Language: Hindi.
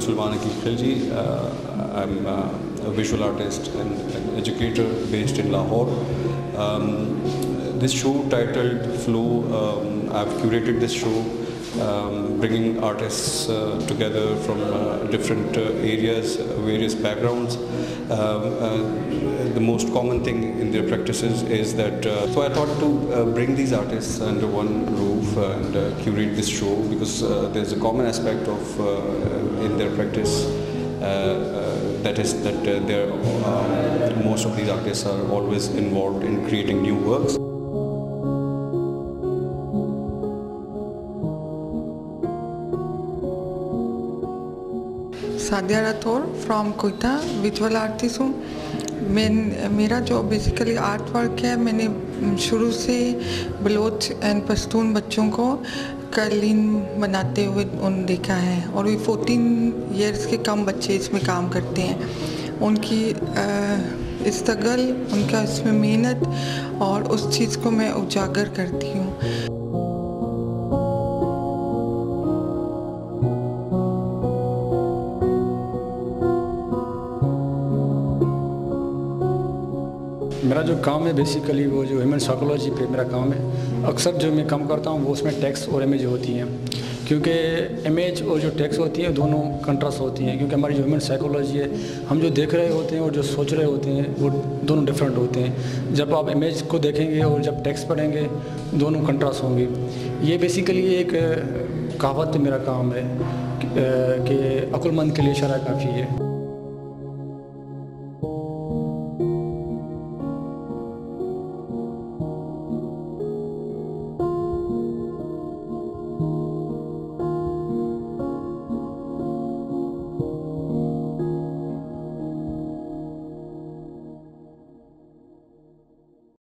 Sulman Akil Khilji. Uh, I'm uh, a visual artist and an educator based in Lahore. Um, this show titled Flow, um, I've curated this show um, bringing artists uh, together from uh, different uh, areas, uh, various backgrounds. Um, uh, the most common thing in their practices is that, uh, so I thought to bring these artists under one roof and curate this show because there's a common aspect of in their practice. That is that uh, most of these artists are always involved in creating new works. Sadia Rathore from Quetta visual artist हूँ मैं मेरा जो बेसिकली आर्ट वर्क है मैंने शुरू से बलोच एंड पश्तून बच्चों को कर्लिन बनाते हुए उन देखा है। और ये 14 इयर्स के कम बच्चे इसमें काम करते हैं। उनकी स्ट्रगल उनका इसमें मेहनत और उस चीज़ को मैं उजागर करती हूँ। मेरा जो काम है बेसिकली वो जो ह्यूमन साइकोलॉजी पे मेरा काम है, अक्सर जो मैं काम करता हूँ, वो उसमें टेक्स्ट और इमेज होती हैं। क्योंकि इमेज और जो टेक्स्ट होती है, दोनों कंट्रास्ट होती हैं, क्योंकि हमारी जो ह्यूमन साइकोलॉजी है, हम जो देख रहे होते हैं और जो सोच रहे होते हैं, वो दोनों डिफरेंट होते हैं। जब आप इमेज को देखेंगे और जब टेक्स्ट पढ़ेंगे, दोनों कंट्रास्ट होंगे। ये बेसिकली एक, कहावत मेरा काम है, कि अक्लमंद के लिए इशारा काफ़ी है।